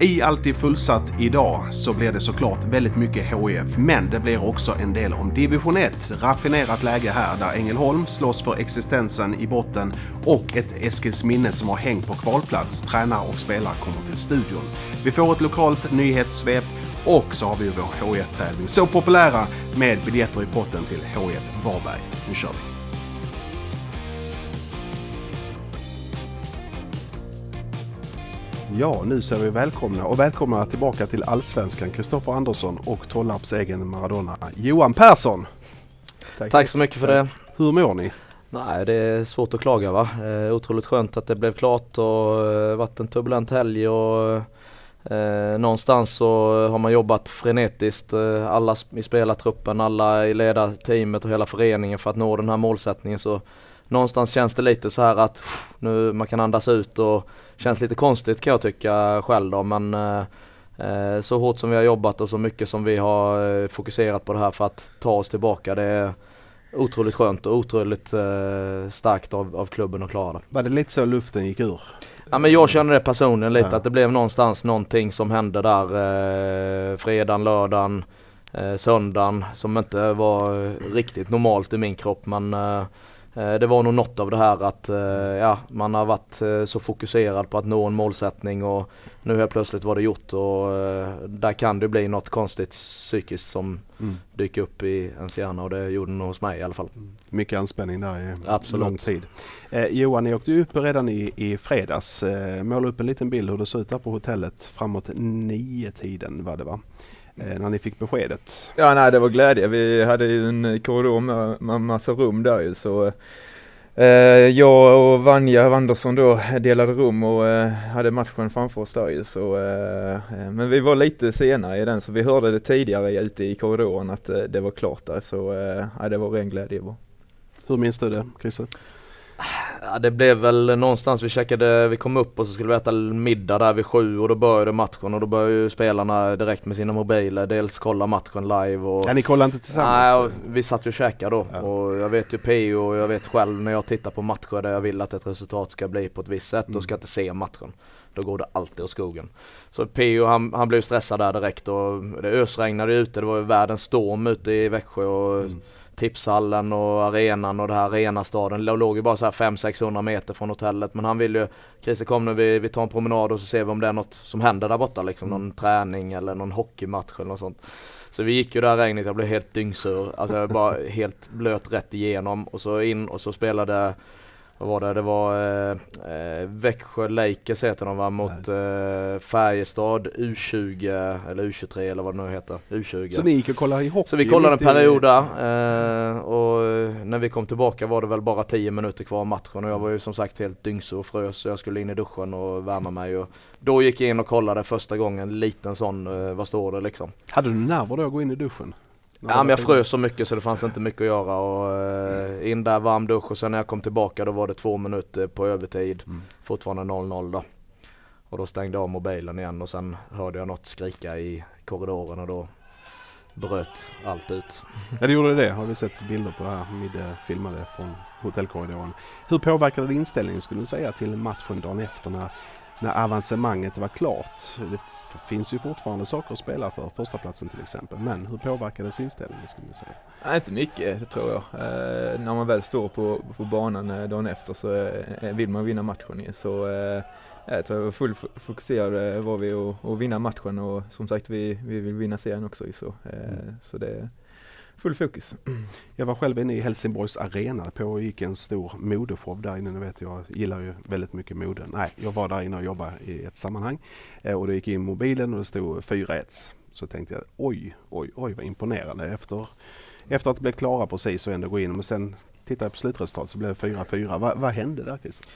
I Alltid fullsatt idag så blir det såklart väldigt mycket HIF, men det blir också en del om division 1. Raffinerat läge här där Ängelholm slåss för existensen i botten och ett Eskilsminne som har hängt på kvalplats. Tränare och spelare kommer till studion. Vi får ett lokalt nyhetssvep och så har vi vår HIF-tävling. Så populära med biljetter i potten till HIF Varberg. Nu kör vi! Ja, nu säger vi välkomna och välkomna tillbaka till Allsvenskan. Kristoffer Andersson och Tollarps egen Maradona, Johan Persson. Tack. Tack så mycket för det. Hur mår ni? Nej, det är svårt att klaga va. Eh, otroligt skönt att det blev klart och eh, varit en turbulent helg och eh, någonstans så har man jobbat frenetiskt. Eh, alla i spelartruppen, alla i ledarteamet och hela föreningen för att nå den här målsättningen. Så någonstans känns det lite så här att nu man kan andas ut och känns lite konstigt kan jag tycka själv då men eh, eh, så hårt som vi har jobbat och så mycket som vi har eh, fokuserat på det här för att ta oss tillbaka det är otroligt skönt och otroligt starkt av, av klubben att klara det. Var det lite så luften gick ur? Ja men jag känner det personligen lite ja. att det blev någonstans någonting som hände där eh, fredagen, lördagen, eh, söndagen som inte var riktigt normalt i min kropp men Eh, Eh, det var nog något av det här att eh, ja, man har varit eh, så fokuserad på att nå en målsättning och nu helt plötsligt var det gjort och där kan det bli något konstigt psykiskt som mm. dyker upp i ens hjärna och det gjorde det nog hos mig i alla fall. Mm. Mycket anspänning där i Absolut. lång tid. Eh, Johan, ni åkte upp redan i, i fredags. Eh, måla upp en liten bild hur det såg ut där på hotellet framåt nio tiden var det va? Eh, när ni fick beskedet? Ja, nej det var glädje. Vi hade ju en korridor med, med massa rum där ju så eh, Eh, jag och Vanja Wandersson då delade rum och eh, hade matchen framför oss där ju så eh, men vi var lite senare i den så vi hörde det tidigare ute i korridoren att det var klart där så det var ren glädje bara. Hur minns du det Christer? Ja, det blev väl någonstans, vi checkade, vi kom upp och så skulle vi äta middag där vid sju och då började matchen och då började ju spelarna direkt med sina mobiler dels kolla matchen live och Ja ni kollade inte tillsammans? Nej, vi satt ju och käkade då ja. och jag vet ju PO och jag vet själv när jag tittar på matcher där jag vill att ett resultat ska bli på ett visst sätt, mm. då ska jag inte se matchen. Då går det alltid åt skogen. Så PO han, han blev stressad där direkt och det ösregnade ute, det var ju världens storm ute i Växjö och mm tipshallen och arenan och det här arenastaden. Det låg ju bara så här 500-600 meter från hotellet. Men han vill ju, Christer kom nu, vi, vi tar en promenad och så ser vi om det är något som händer där borta liksom. Någon träning eller någon hockeymatch eller något sånt. Så vi gick ju där regnet, jag blev helt dyngsur. Alltså jag var helt blöt rätt igenom och så in och så spelade vad var det? Det var eh, eh Växjö Lakers heter de va mot eh, Färjestad U20 eller U23 eller vad det nu heter. U20. Så ni gick och kollade i hockey? Så vi kollade en period där eh, och när vi kom tillbaka var det väl bara 10 minuter kvar av matchen och jag var ju som sagt helt dyngsur och frös så jag skulle in i duschen och värma mig och då gick jag in och kollade första gången, liten sån, eh, vad står det liksom. Hade du nerver då att gå in i duschen? Ja men jag frös så mycket så det fanns inte mycket att göra och uh, in där varm dusch och sen när jag kom tillbaka då var det två minuter på övertid. Mm. Fortfarande 0-0 då. Och då stängde jag av mobilen igen och sen hörde jag något skrika i korridoren och då bröt allt ut. Ja det gjorde det, har vi sett bilder på här, Midde filmade från hotellkorridoren. Hur påverkade det inställningen skulle du säga till matchen dagen efter när när avancemanget var klart. Det finns ju fortfarande saker att spela för, första platsen till exempel. Men hur påverkades inställningen skulle ni säga? Nej, inte mycket, det tror jag. Eh, när man väl står på, på banan eh, dagen efter så eh, vill man vinna matchen. Så eh, jag tror jag var fullt fokuserad eh, var vi att vinna matchen och som sagt vi, vi vill vinna serien också. Så, eh, mm. så det full fokus. Jag var själv inne i Helsingborgs arena. och pågick en stor modeshow där inne. Ni vet, jag gillar ju väldigt mycket mode. Nej, jag var där inne och jobbade i ett sammanhang eh, och då gick in mobilen och det stod 4-1. Så tänkte jag oj, oj, oj vad imponerande. Efter, efter att det blev klara precis och ändå gå in. Men sen tittade jag på slutresultatet så blev det 4-4. Va, vad hände där Christer?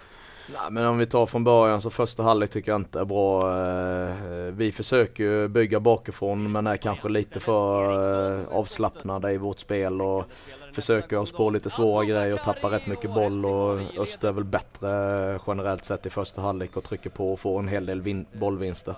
Nej, men om vi tar från början så första halvlek tycker jag inte är bra. Eh, vi försöker ju bygga bakifrån men är kanske lite för eh, avslappnade i vårt spel och försöker oss på lite svåra grejer och tappar rätt mycket boll och Öster är väl bättre generellt sett i första halvlek och trycker på och får en hel del bollvinster.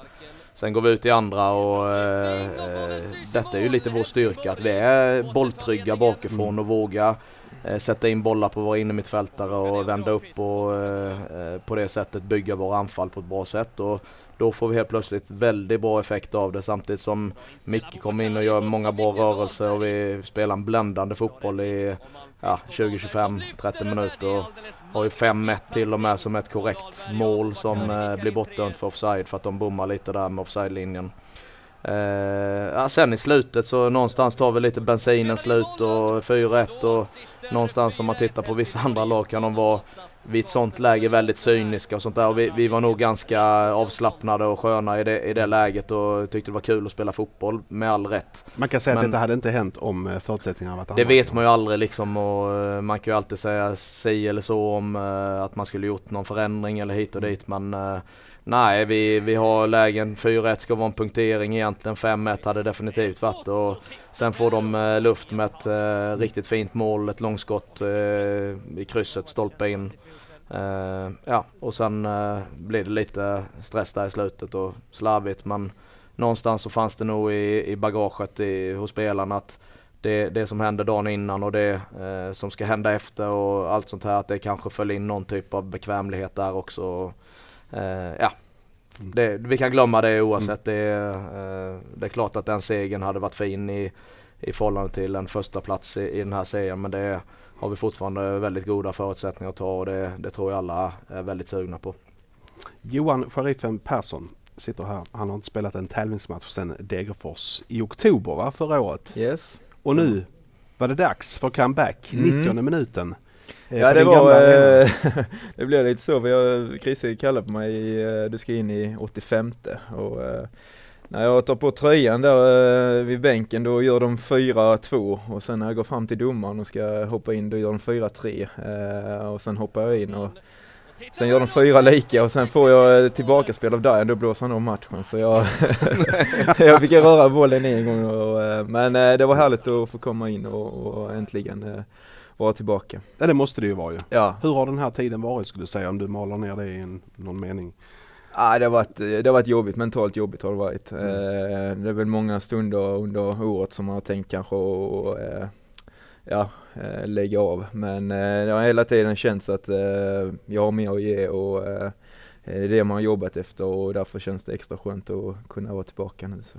Sen går vi ut i andra och eh, eh, detta är ju lite vår styrka att vi är bolltrygga bakifrån och vågar Eh, sätta in bollar på våra innermittfältare och vända upp och eh, eh, på det sättet bygga våra anfall på ett bra sätt. Och då får vi helt plötsligt väldigt bra effekt av det samtidigt som Micke kommer in och gör många bra rörelser och vi spelar en bländande fotboll i ja, 20, 25, 30 minuter. Och har ju 5-1 till och med som ett korrekt mål som eh, blir bortdömt för offside för att de bommar lite där med offside-linjen. Eh, sen i slutet så någonstans tar vi lite bensinen slut och 4-1 och någonstans om man tittar på vissa andra lag kan de vara vid ett sånt läge väldigt cyniska och sånt där. Och vi, vi var nog ganska avslappnade och sköna i det, i det läget och tyckte det var kul att spela fotboll med all rätt. Man kan säga Men- att detta hade inte hänt om eh, förutsättningarna varit Det vet man ju aldrig liksom och eh, man kan ju alltid säga si eller så om eh, att man skulle gjort någon förändring eller hit och dit men Nej vi, vi har lägen 4-1 ska vara en punktering egentligen 5-1 hade definitivt varit och Sen får de eh, luft med ett eh, riktigt fint mål, ett långskott eh, i krysset, stolpe in. Eh, ja och sen eh, blir det lite stress där i slutet och slarvigt men Någonstans så fanns det nog i, i bagaget i, hos spelarna att det, det som hände dagen innan och det eh, som ska hända efter och allt sånt här att det kanske föll in någon typ av bekvämlighet där också. Och, ja, det, vi kan glömma det oavsett. Det, eh, det är klart att den segern hade varit fin i, i förhållande till en första plats i, i den här serien men det har vi fortfarande väldigt goda förutsättningar att ta och det, det tror jag alla är väldigt sugna på. Johan Sheriffen Persson sitter här. Han har inte spelat en tävlingsmatch sedan Degerfors i oktober va, förra året. Yes. Och nu var det dags för comeback, Mm. 90 minuten. Eh, Ja det var, eh, det blev lite så. Vi har, Chrisse kallade på mig, eh, du ska in i 85 och när jag tar på tröjan där vid bänken då gör de 4-2 och sen när jag går fram till domaren och ska hoppa in då gör de 4-3 eh, och sen hoppar jag in och sen gör de fyra lika och sen får jag tillbaka spel av Dajan, då blåser han om matchen så jag, jag fick röra bollen en gång och, men det var härligt att få komma in och, och äntligen vara tillbaka. Ja det måste det ju vara ju. Ja, Hur har den här tiden varit skulle du säga om du maler ner det i en, någon mening? ah, det, har varit, det har varit jobbigt, mentalt jobbigt har det varit. Mm. Eh, det är väl många stunder under året som man har tänkt kanske att eh, ja, eh, lägga av. Men eh, det har hela tiden känts att eh, jag har mer att ge och eh, det är det man har jobbat efter och därför känns det extra skönt att kunna vara tillbaka nu. Så.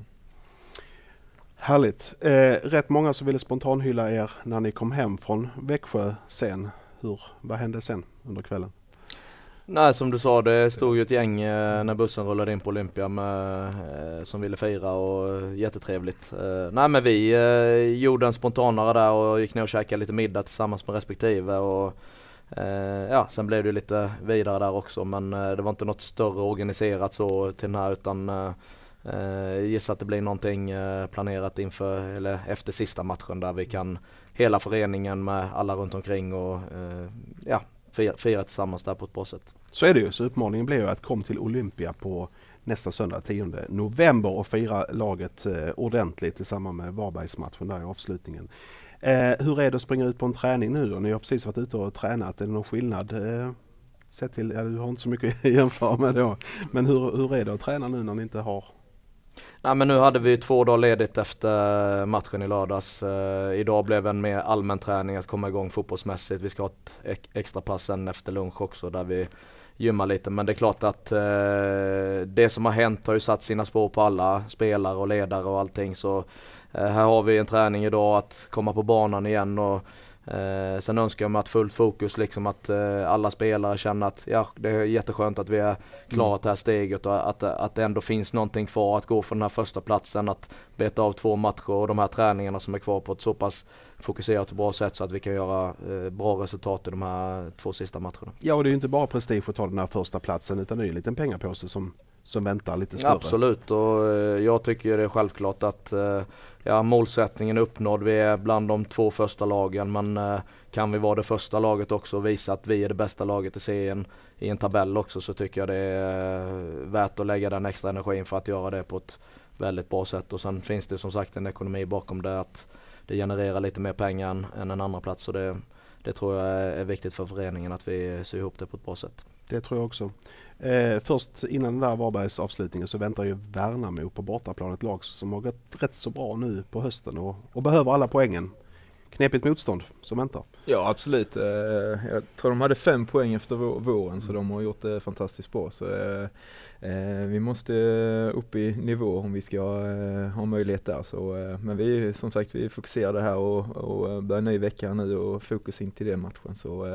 Härligt. Eh, rätt många som ville spontanhylla er när ni kom hem från Växjö sen. Hur, vad hände sen under kvällen? Nej som du sa det stod ju ett gäng eh, när bussen rullade in på Olympia med, eh, som ville fira och eh, jättetrevligt. Eh, nej men vi eh, gjorde en spontanare där och gick ner och käkade lite middag tillsammans med respektive och eh, ja sen blev det lite vidare där också men eh, det var inte något större organiserat så till den här utan eh, eh, gissar att det blir någonting eh, planerat inför eller efter sista matchen där vi kan hela föreningen med alla runt omkring och eh, ja fira, fira tillsammans där på ett bra sätt. Så är det ju. Så uppmaningen blir ju att kom till Olympia på nästa söndag 10 november och fira laget eh, ordentligt i samband med Varbergsmatchen där i avslutningen. Eh, hur är det att springa ut på en träning nu då? Ni har precis varit ute och tränat. Är det någon skillnad? Eh, sett till, ja, du har inte så mycket att jämföra med då. Men hur, hur är det att träna nu när ni inte har Nej men nu hade vi två dagar ledigt efter eh, matchen i lördags. Uh, idag blev en mer allmän träning att komma igång fotbollsmässigt. Vi ska ha ett ex- extra pass sen efter lunch också där vi gymmar lite. Men det är klart att uh, det som har hänt har ju satt sina spår på alla spelare och ledare och allting. Så uh, här har vi en träning idag att komma på banan igen och Eh, sen önskar jag mig att fullt fokus liksom att eh, alla spelare känner att ja, det är jätteskönt att vi är klara till det här steget och att, att det ändå finns någonting kvar att gå från den här första platsen att beta av två matcher och de här träningarna som är kvar på ett så pass fokuserat och bra sätt så att vi kan göra eh, bra resultat i de här två sista matcherna. Ja och det är ju inte bara prestige att ta den här första platsen utan det är ju en liten pengapåse som, som väntar lite större. Absolut och eh, jag tycker det är självklart att eh, ja, målsättningen är uppnådd. Vi är bland de två första lagen men eh, kan vi vara det första laget också och visa att vi är det bästa laget i serien i en tabell också så tycker jag det är värt att lägga den extra energin för att göra det på ett väldigt bra sätt och sen finns det som sagt en ekonomi bakom det att det genererar lite mer pengar än, en andra plats Så det, det tror jag är viktigt för föreningen att vi syr ihop det på ett bra sätt. Det tror jag också. Eh, först innan den där Varbergs avslutningen så väntar ju Värnamo på bortaplan ett lag som har gått rätt så bra nu på hösten och, och behöver alla poängen knepigt motstånd som väntar. Ja absolut. Eh, jag tror de hade fem poäng efter våren så de har gjort det fantastiskt bra. Så, eh, eh, vi måste upp i nivå om vi ska ha möjlighet där. Så, men vi som sagt vi fokuserar det här och, och börjar ny vecka nu och fokus in till den matchen. Så,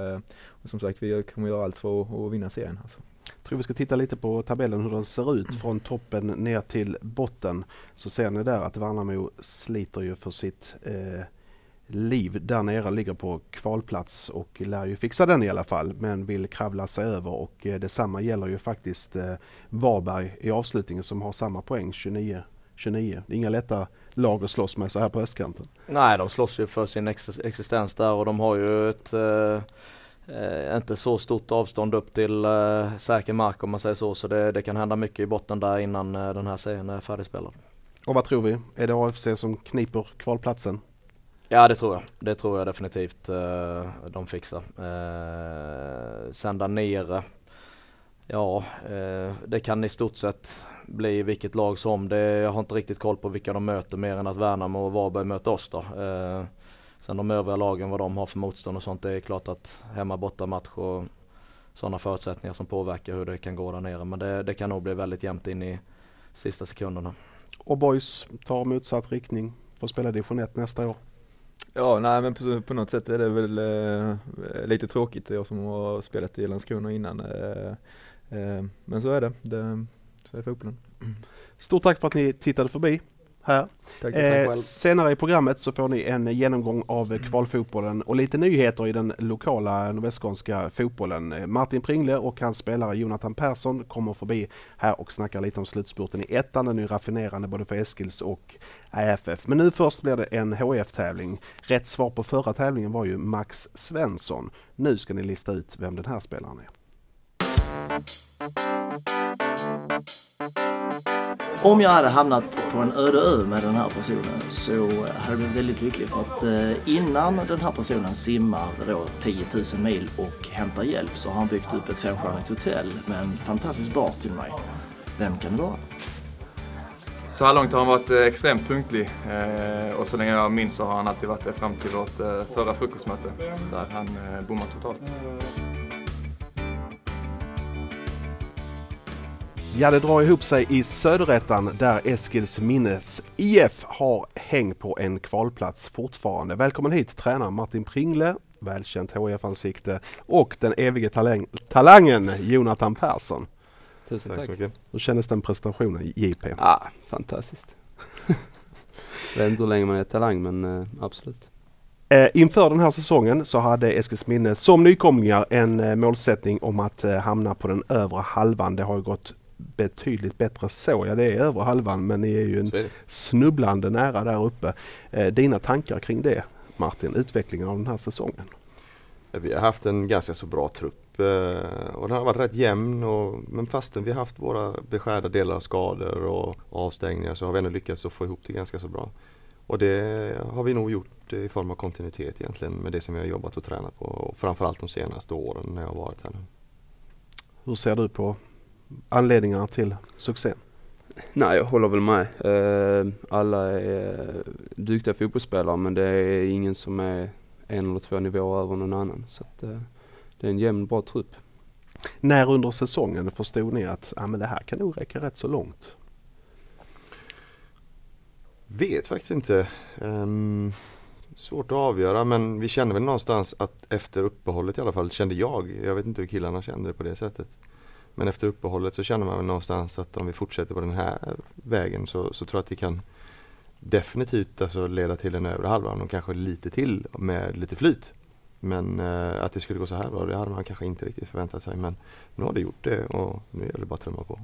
som sagt vi kommer göra allt för att, att vinna serien. Alltså. Jag tror vi ska titta lite på tabellen hur den ser ut från toppen ner till botten. Så ser ni där att Värnamo sliter ju för sitt eh, liv där nere ligger på kvalplats och lär ju fixa den i alla fall men vill kravla sig över och eh, detsamma gäller ju faktiskt eh, Varberg i avslutningen som har samma poäng 29 29. Det är inga lätta lag att slåss med så här på östkanten. Nej, de slåss ju för sin ex existens där och de har ju ett eh, eh, inte så stort avstånd upp till eh, säker mark om man säger så. Så det, det, kan hända mycket i botten där innan eh, den här serien är färdigspelad. Och vad tror vi? Är det AFC som kniper kvalplatsen? Ja det tror jag. Det tror jag definitivt uh, de fixar. Eh, uh, sen där nere, ja uh, det kan i stort sett bli vilket lag som. Det, jag har inte riktigt koll på vilka de möter mer än att Värnamo och Varberg möter oss då. Uh, sen de övriga lagen vad de har för motstånd och sånt. Det är klart att hemma borta match och sådana förutsättningar som påverkar hur det kan gå där nere. Men det, det kan nog bli väldigt jämnt in i sista sekunderna. Och Boys tar motsatt riktning, får spela division 1 nästa år. Ja, nej men på, på, något sätt är det väl eh, lite tråkigt, jag som har spelat i Landskrona innan. Eh, eh, men så är det, det så är fotbollen. Stort tack för att ni tittade förbi här. Tack, eh, senare i programmet så får ni en genomgång av kvalfotbollen och lite nyheter i den lokala nordvästskånska fotbollen. Martin Pringle och hans spelare Jonathan Persson kommer förbi här och snackar lite om slutspurten i ettan. Den är raffinerande både för Eskils och AFF. Men nu först blir det en HF-tävling. Rätt svar på förra tävlingen var ju Max Svensson. Nu ska ni lista ut vem den här spelaren är. Om jag hade hamnat på en öde ö med den här personen så hade jag blivit väldigt lycklig för att eh, innan den här personen simmar då 10 000 mil och hämtar hjälp så har han byggt upp ett femstjärnigt hotell med en fantastisk bar till mig. Vem kan det vara? Så här långt har han varit eh, extremt punktlig eh, och så länge jag minns så har han alltid varit det fram till vårt förra frukostmöte där han bommade totalt. Ja, det drar ihop sig i Söderettan där Eskils minnes IF har häng på en kvalplats fortfarande. Välkommen hit tränare Martin Pringle, välkänt HIF-ansikte och den evige talang talangen Jonathan Persson. Tusen tack. tack. Hur kändes den prestationen JP? Ah, fantastiskt. Jag vet inte hur länge man är talang men uh, absolut. Eh, inför den här säsongen så hade Eskilsminne som nykomlingar en eh, målsättning om att eh, hamna på den övre halvan. Det har ju gått betydligt bättre så. Ja, det är över halvan men ni är ju en snubblande nära där uppe. Eh, dina tankar kring det Martin, utvecklingen av den här säsongen? Vi har haft en ganska så bra trupp eh, och den har varit rätt jämn. Och, men fastän vi har haft våra beskärda delar av skador och avstängningar så har vi ändå lyckats att få ihop det ganska så bra. Och det har vi nog gjort i form av kontinuitet egentligen med det som vi har jobbat och tränat på. Och framförallt de senaste åren när jag har varit här. Hur ser du på anledningarna till succén? Nej, jag håller väl med. Uh, alla är duktiga fotbollsspelare men det är ingen som är en eller två nivåer över någon annan. Så att, uh, det är en jämn, bra trupp. När under säsongen förstod ni att ah, men det här kan nog räcka rätt så långt? Vet faktiskt inte. Um, svårt att avgöra men vi kände väl någonstans att efter uppehållet i alla fall kände jag, jag vet inte hur killarna kände det på det sättet men efter uppehållet så känner man väl någonstans att om vi fortsätter på den här vägen så, så tror jag att det kan definitivt alltså leda till en övre halvan och kanske lite till med lite flyt. Men eh, att det skulle gå så här bra, det hade man kanske inte riktigt förväntat sig. Men nu har det gjort det och nu gäller det bara att trumma på.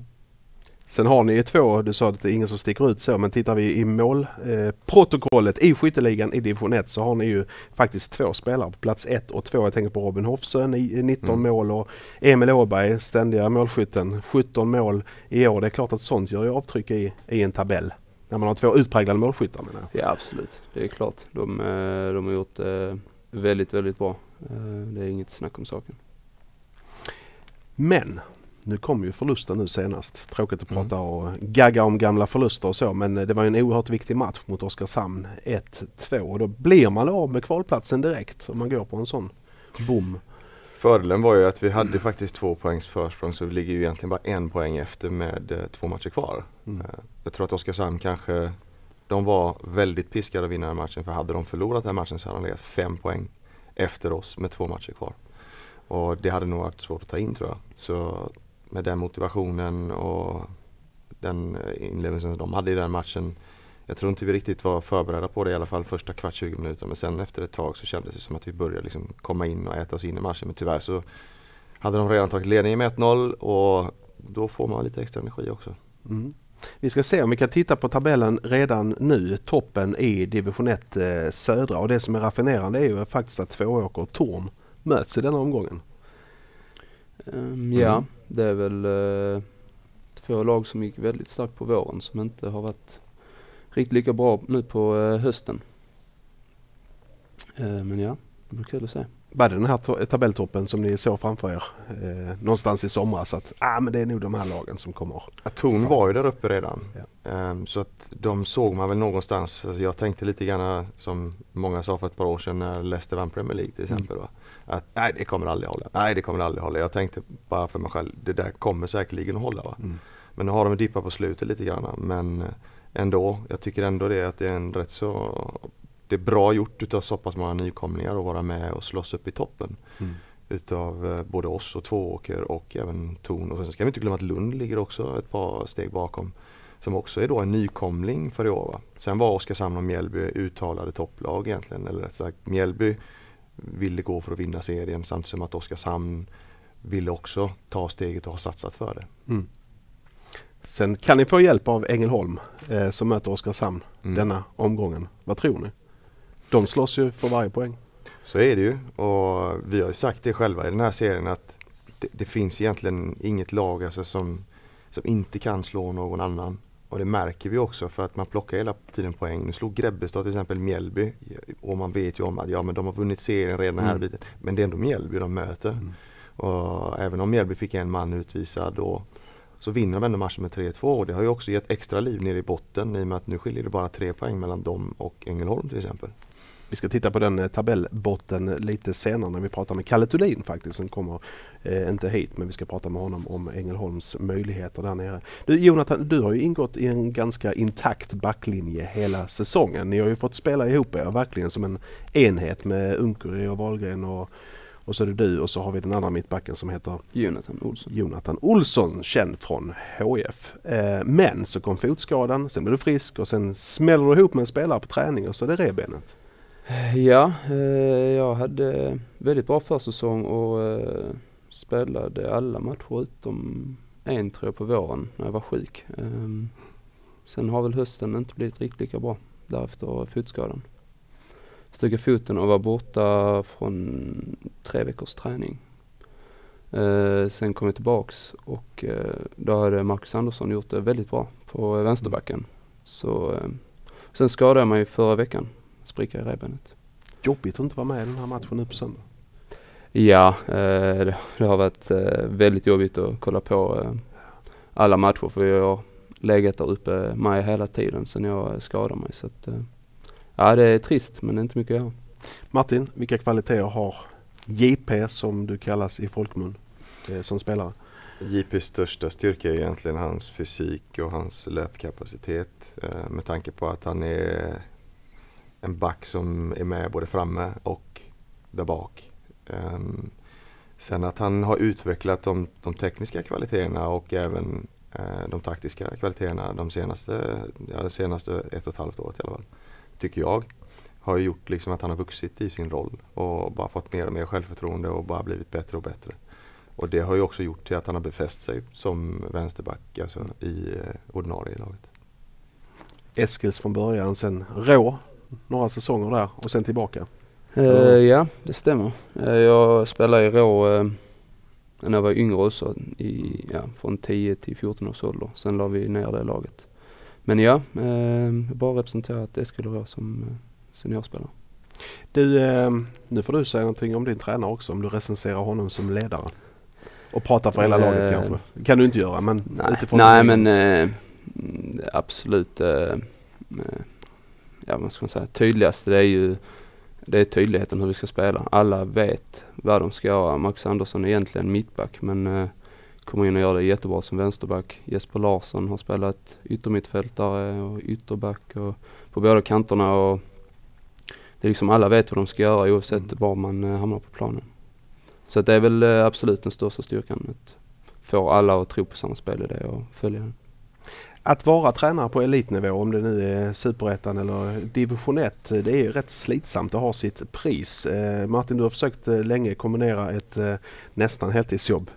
Sen har ni två, du sa att det är ingen som sticker ut så, men tittar vi i målprotokollet eh, i skytteligan i division 1 så har ni ju faktiskt två spelare på plats 1 och 2. Jag tänker på Robin Hofsö, 19 mm. mål och Emil Åberg, ständiga målskytten, 17 mål i år. Det är klart att sånt gör ju avtryck i, i en tabell. När man har två utpräglade målskyttar menar jag. Ja absolut, det är klart. De, eh, de har gjort eh, väldigt, väldigt bra. Det är inget snack om saken. Men Nu kom ju förlusten nu senast. Tråkigt att Mm. prata och gagga om gamla förluster och så men det var ju en oerhört viktig match mot Oskarshamn 1-2 och då blir man av med kvalplatsen direkt om man går på en sån bom. Fördelen var ju att vi hade faktiskt två poängs försprång så vi ligger ju egentligen bara en poäng efter med eh, två matcher kvar. Mm. Eh, Jag tror att Oskarshamn kanske, de var väldigt piskade att vinna den matchen för hade de förlorat den matchen så hade de legat fem poäng efter oss med två matcher kvar. Och det hade nog varit svårt att ta in tror jag. Så med den motivationen och den inlevelsen de hade i den matchen jag tror inte vi riktigt var förberedda på det i alla fall första kvart 20 minuter men sen efter ett tag så kändes det som att vi började liksom komma in och äta oss in i matchen men tyvärr så hade de redan tagit ledningen med 1-0 och då får man lite extra energi också. Mm. Vi ska se om vi kan titta på tabellen redan nu. Toppen i division 1 eh, södra och det som är raffinerande är ju faktiskt att Tvååker och Torn möts i denna omgången. Ehm, ja, Mm. det är väl eh, två lag som gick väldigt starkt på våren som inte har varit riktigt lika bra nu på eh, hösten. Eh, men ja, det blir kul att se. Det den här to- tabelltoppen som ni såg framför er eh, någonstans i somras att ah, men det är nog de här lagen som kommer. Ja, Torn var ju där uppe redan. Ja. Ehm, så att de såg man väl någonstans. Alltså jag tänkte lite grann som många sa för ett par år sedan när Leicester vann Premier League till exempel. Va? Att nej det kommer aldrig hålla. Nej det kommer aldrig hålla. Jag tänkte bara för mig själv, det där kommer säkerligen att hålla. Va? Mm. Men nu har de dippat på slutet lite grann. Men ändå, jag tycker ändå det att det är en rätt så det är bra gjort utav så pass många nykomlingar att vara med och slåss upp i toppen. Mm. Utav eh, både oss och Tvååker och även Torn. Och sen ska vi inte glömma att Lund ligger också ett par steg bakom. Som också är då en nykomling för i år. Va? Sen var Oskarshamn och Mjällby uttalade topplag egentligen. Eller rätt sagt Mjällby ville gå för att vinna serien samtidigt som att Oskarshamn ville också ta steget och ha satsat för det. Mm. Sen kan ni få hjälp av Ängelholm eh, som möter Oskarshamn Mm. denna omgången. Vad tror ni? De slåss ju för varje poäng. Så är det ju och vi har ju sagt det själva i den här serien att det, det finns egentligen inget lag alltså som, som inte kan slå någon annan. Och det märker vi också för att man plockar hela tiden poäng. Nu slog Grebbestad till exempel Mjällby och man vet ju om att ja men de har vunnit serien redan den här Mm. biten. Men det är ändå Mjällby de möter. Mm. Och även om Mjällby fick en man utvisad då så vinner de ändå matchen med 3-2 och det har ju också gett extra liv nere i botten i och med att nu skiljer det bara tre poäng mellan dem och Ängelholm till exempel. Vi ska titta på den eh, tabellbotten lite senare när vi pratar med Kalle Thulin faktiskt som kommer eh, inte hit men vi ska prata med honom om Ängelholms möjligheter där nere. Du Jonathan, du har ju ingått i en ganska intakt backlinje hela säsongen. Ni har ju fått spela ihop er verkligen som en enhet med Unkuri och Wahlgren och, och så är det du och så har vi den andra mittbacken som heter Jonathan Olsson. Jonathan Olsson, känd från HIF. Eh, men så kom fotskadan, sen blev du frisk och sen smäller du ihop med en spelare på träning och så är det revbenet. Ja, eh, jag hade väldigt bra försäsong och eh, spelade alla matcher utom en tror jag på våren när jag var sjuk. Ehm, sen har väl hösten inte blivit riktigt lika bra därefter fotskadan. Stuckit foten och var borta från tre veckors träning. Eh, sen kom jag tillbaks och eh, då hade Marcus Andersson gjort det väldigt bra på vänsterbacken. Så, eh, sen skadade jag mig förra veckan, spricka i revbenet. Jobbigt att inte vara med i den här matchen nu på söndag. Ja, eh, det, har varit eh, väldigt jobbigt att kolla på eh, alla matcher för jag har legat där uppe med hela tiden sen jag skadade mig. Så att, ja, det är trist men det är inte mycket att göra. Martin, vilka kvaliteter har JP som du kallas i folkmun som spelare? JPs största styrka är egentligen hans fysik och hans löpkapacitet med tanke på att han är en back som är med både framme och där bak. Um, sen att han har utvecklat de, de tekniska kvaliteterna och även uh, de taktiska kvaliteterna de senaste, ja, senaste ett och ett halvt året i alla fall. Tycker jag. Har gjort liksom att han har vuxit i sin roll och bara fått mer och mer självförtroende och bara blivit bättre och bättre. Och det har ju också gjort till att han har befäst sig som vänsterback alltså i eh, ordinarie laget. Eskils från början, sen Rå några säsonger där och sen tillbaka. Eh, Ja. ja, det stämmer. Eh, jag spelade i Rå eh, när jag var yngre också, i, ja, från 10 till 14 års ålder. Sen la vi ner det laget. Men ja, eh, bara representerat Eskil och Rå som seniorspelare. Du, eh, nu får du säga någonting om din tränare också om du recenserar honom som ledare. Och prata för hela laget Eh, kanske? Det kan du inte göra men Nej, utifrån nej men mm, absolut ja vad ska man säga, tydligaste det är ju det är tydligheten hur vi ska spela. Alla vet vad de ska göra. Max Andersson är egentligen mittback men eh, kommer in och gör det jättebra som vänsterback. Jesper Larsson har spelat yttermittfältare och ytterback och på båda kanterna och det är liksom alla vet vad de ska göra oavsett var man eh, hamnar på planen. Så det är väl eh, absolut den största styrkan. Att få alla att tro på samma spelidé och följa den. Att vara tränare på elitnivå, om det nu är superettan eller division 1, det är ju rätt slitsamt och har sitt pris. Eh, Martin, du har försökt eh, länge kombinera ett eh, nästan heltidsjobb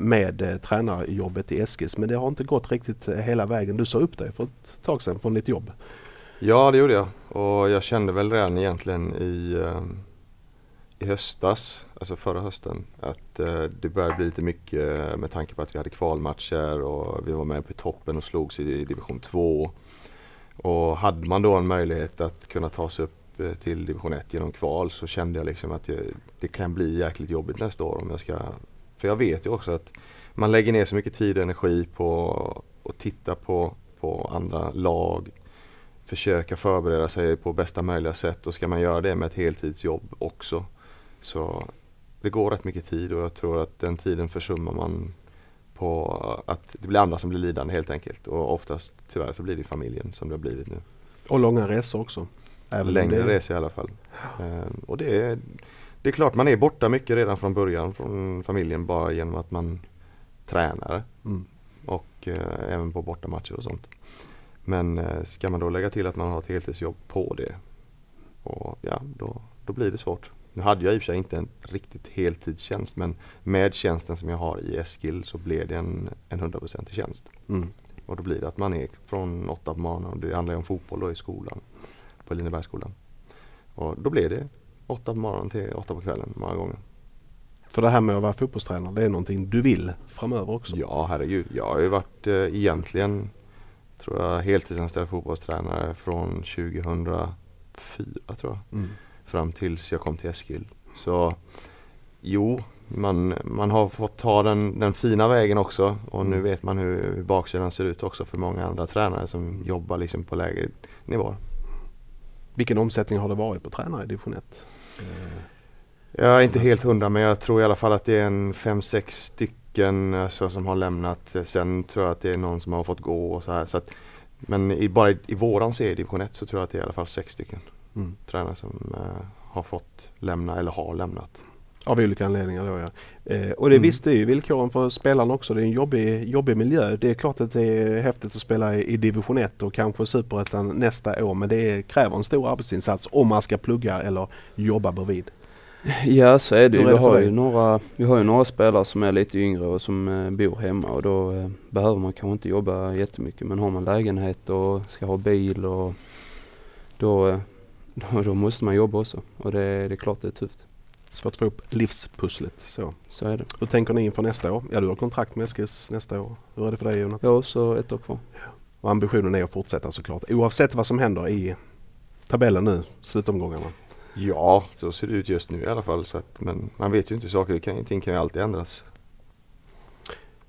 med tränarjobbet i Eskils, men det har inte gått riktigt hela vägen. Du sa upp dig för ett tag sedan från ditt jobb. Ja det gjorde jag och jag kände väl redan egentligen i, i höstas, alltså förra hösten, att eh, det började bli lite mycket eh, med tanke på att vi hade kvalmatcher och vi var med på toppen och slogs i, i division 2. Och hade man då en möjlighet att kunna ta sig upp eh, till division 1 genom kval så kände jag liksom att jag, det kan bli jäkligt jobbigt nästa år om jag ska För jag vet ju också att man lägger ner så mycket tid och energi på att titta på, på andra lag försöka förbereda sig på bästa möjliga sätt och ska man göra det med ett heltidsjobb också så det går rätt mycket tid och jag tror att den tiden försummar man på att det blir andra som blir lidande helt enkelt och oftast tyvärr så blir det familjen som det har blivit nu. Och långa resor också. Även Längre det- resor i alla fall. Ehm, och det är, det är klart man är borta mycket redan från början från familjen bara genom att man tränar Mm. och eh, även på bortamatcher och sånt. Men eh, ska man då lägga till att man har ett heltidsjobb på det och ja, då, då blir det svårt. Nu hade jag i och för sig inte en riktigt heltidstjänst men med tjänsten som jag har i Eskil så blev det en, en 100% tjänst. Mm. Och då blir det att man är från åtta på morgonen och det handlar om fotboll då i skolan. På Linebergsskolan. Och då blir det åtta på morgonen till åtta på kvällen många gånger. För det här med att vara fotbollstränare, det är någonting du vill framöver också? Ja herregud, jag har ju varit eh, egentligen tror jag heltidsanställd fotbollstränare från 2004 tror jag. Mm. Fram tills jag kom till Eskil. Så jo, man, man har fått ta den, den fina vägen också och nu vet man hur, hur baksidan ser ut också för många andra tränare som jobbar liksom på lägre nivåer. Vilken omsättning har det varit på tränare i division 1? Jag är inte helt hundra men jag tror i alla fall att det är en fem sex stycken alltså, som har lämnat. Sen tror jag att det är någon som har fått gå och så här. Så att, men i, bara i, i våran serie, division 1, så tror jag att det är i alla fall sex stycken Mm. tränare som eh, har fått lämna eller har lämnat. Av olika anledningar då ja. Eh, och det Mm. visste ju villkoren för spelarna också. Det är en jobbig, jobbig miljö. Det är klart att det är häftigt att spela i, i division 1 och kanske superettan nästa år. Men det kräver en stor arbetsinsats om man ska plugga eller jobba bredvid. Ja så är det ju. Är Vi det för har dig? ju, några, vi har ju några spelare som är lite yngre och som eh, bor hemma och då eh, behöver man kanske inte jobba jättemycket. Men har man lägenhet och ska ha bil och då, eh, då, då måste man jobba också. Och det, det är klart det är tufft. Svårt att få upp livspusslet. Så. Så är det. Hur tänker ni inför nästa år? Ja du har kontrakt med Eskils nästa år. Hur är det för dig Jonas? Jag har också ett år kvar. Och ambitionen är att fortsätta såklart. Oavsett vad som händer i tabellen nu, slutomgångarna. Ja, så ser det ut just nu i alla fall. Så att, men man vet ju inte saker, det kan, ting kan ju alltid ändras.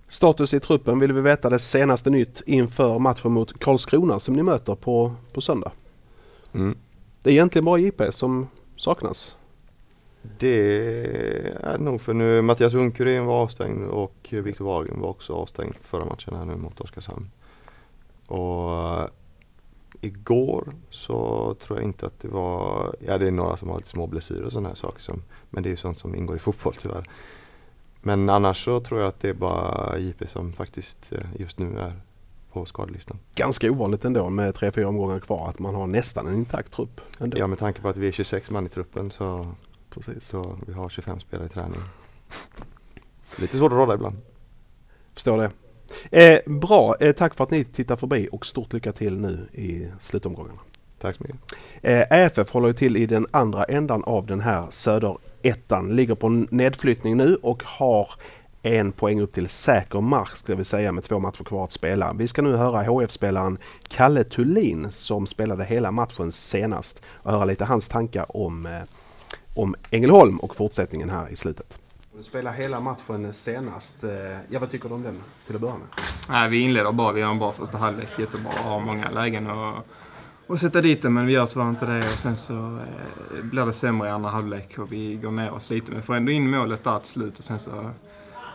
Status i truppen vill vi veta det senaste nytt inför matchen mot Karlskrona som ni möter på, på söndag. Mm. Det är egentligen bara JP som saknas. Det är nog för nu Mattias Unkuren var avstängd och Viktor Wahlgren var också avstängd förra matchen här nu mot Oskarshamn. Och eh, igår så tror jag inte att det var, ja det är några som har lite små blessyrer och sådana här saker som, men det är ju sånt som ingår i fotboll tyvärr. Men annars så tror jag att det är bara JP som faktiskt eh, just nu är på skadelistan. Ganska ovanligt ändå med 3-4 omgångar kvar att man har nästan en intakt trupp. Ändå. Ja med tanke på att vi är 26 man i truppen så, Precis. så vi har 25 spelare i träning. Lite svårt att råda ibland. Förstår det. Eh, bra, eh, tack för att ni tittar förbi och stort lycka till nu i slutomgångarna. Tack så mycket. Eh, AFF håller ju till i den andra ändan av den här söderettan. Ligger på nedflyttning nu och har en poäng upp till säker mark ska vi säga med två matcher kvar att spela. Vi ska nu höra HF-spelaren Kalle Thulin som spelade hela matchen senast och höra lite hans tankar om, eh, om Ängelholm och fortsättningen här i slutet. Du spelar hela matchen senast. Eh, ja, vad tycker du om den till att börja med? Nej, vi inleder bra. Vi gör en bra första halvlek. Jättebra. Har många lägen och, och sätta dit den, men vi gör tyvärr inte det. Och sen så eh, blir det sämre i andra halvlek och vi går ner oss lite. Men får ändå in målet där till slut och sen så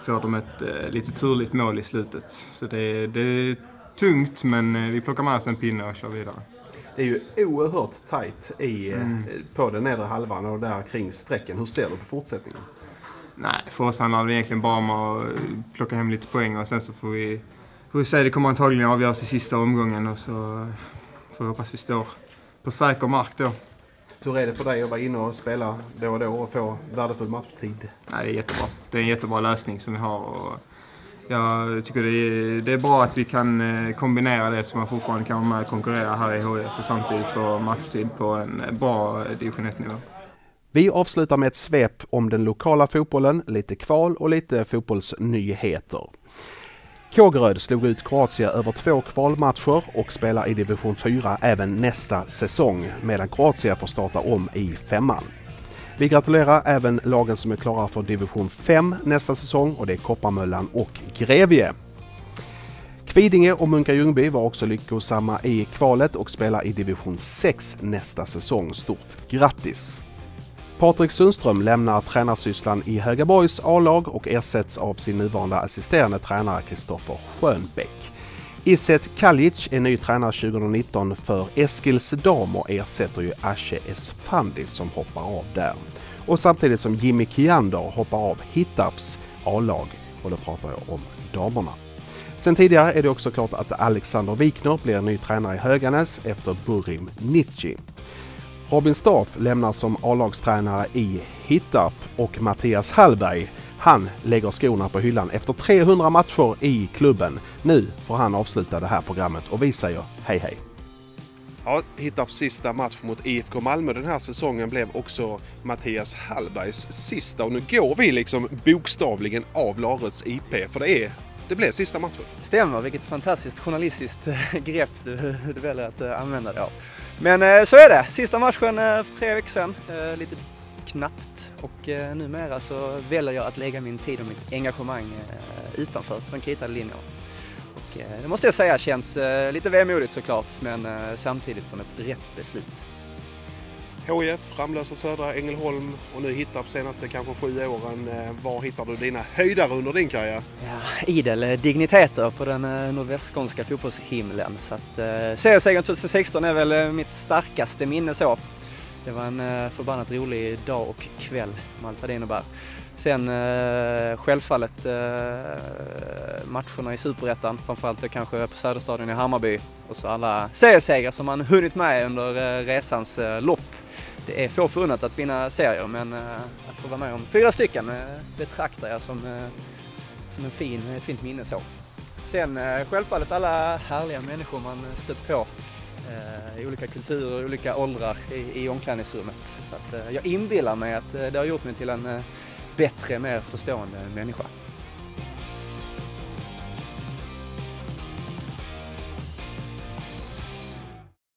får de ett eh, lite turligt mål i slutet. Så det, det är tungt, men eh, vi plockar med oss en pinne och kör vidare. Det är ju oerhört tajt i, eh, Mm. på den nedre halvan och där kring strecken. Hur ser du på fortsättningen? Nej, för oss handlar det egentligen bara om att eh, plocka hem lite poäng och sen så får vi, får vi se. Det kommer antagligen avgöras i sista omgången och så får vi hoppas vi står på säker mark då. Hur är det för dig att vara inne och spela då och då och få värdefull matchtid? Nej, det är jättebra. Det är en jättebra lösning som vi har. Och jag tycker det är, det är bra att vi kan eh, kombinera det så man fortfarande kan vara med och konkurrera här i HIF och samtidigt få matchtid på en bra division 1-nivå. Vi avslutar med ett svep om den lokala fotbollen, lite kval och lite fotbollsnyheter. Kågeröd slog ut Kroatien över två kvalmatcher och spelar i division 4 även nästa säsong medan Kroatien får starta om i femman. Vi gratulerar även lagen som är klara för division 5 nästa säsong och det är Kopparmöllan och Grevie. Kvidinge och Munka Ljungby var också lyckosamma i kvalet och spelar i division 6 nästa säsong. Stort grattis! Patrik Sundström lämnar tränarsysslan i Högaborgs A-lag och ersätts av sin nuvarande assisterande tränare Kristoffer Schönbeck. Iset Kaljic är ny tränare 2019 för Eskils dam och ersätter ju Asche Esfandi som hoppar av där. Och samtidigt som Jimmy Kiander hoppar av Hittarps A-lag och då pratar jag om damerna. Sen tidigare är det också klart att Alexander Wikner blir ny tränare i Höganäs efter Burim Nici. Robin Staff lämnar som A-lagstränare i Hittarp och Mattias Hallberg han lägger skorna på hyllan efter 300 matcher i klubben. Nu får han avsluta det här programmet och vi säger hej hej. Ja, Hittarps sista match mot IFK Malmö den här säsongen blev också Mattias Hallbergs sista och nu går vi liksom bokstavligen av Larets IP för det är det blev sista matchen. Stämmer, vilket fantastiskt journalistiskt grepp du, du väljer att eh, använda dig av. Men eh, så är det, sista matchen eh, för tre veckor sedan, eh, lite knappt och eh, numera så väljer jag att lägga min tid och mitt engagemang eh, utanför de kritade linjerna. Och eh, det måste jag säga känns eh, lite vemodigt såklart men samtidigt som ett rätt beslut. HIF, Ramlösa Södra, Ängelholm och nu hittar på senaste kanske sju åren. Eh, var hittar du dina höjdare under din karriär? Ja, idel eh, digniteter på den eh, nordvästskånska fotbollshimlen. Så att, eh, seriesegern 2016 är väl mitt starkaste minne så. Det var en eh, förbannat rolig dag och kväll med allt vad det innebär. Sen eh, självfallet eh, matcherna i Superettan, framförallt då kanske på Söderstadion i Hammarby. Och så alla seriesegrar som man hunnit med under eh, resans eh, lopp. Det är få förunnat att vinna serier men eh, att få vara med om fyra stycken eh, betraktar jag som, eh, som en fin, ett fint minne så. Sen självfallet alla härliga människor man stött på i olika kulturer, olika åldrar i, i omklädningsrummet. Så att, jag inbillar mig att det har gjort mig till en bättre, mer förstående människa.